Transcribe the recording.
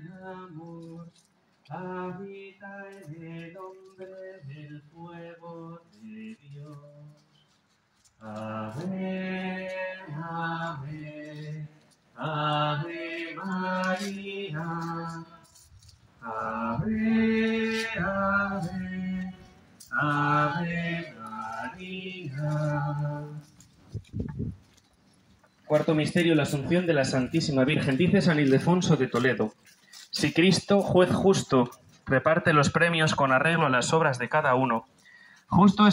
el amor, habita en el hombre el fuego de Dios. Ave, ave, ave María. Ave, ave, ave María. Cuarto misterio, la Asunción de la Santísima Virgen. Dice San Ildefonso de Toledo, si Cristo, juez justo, reparte los premios con arreglo a las obras de cada uno, justo es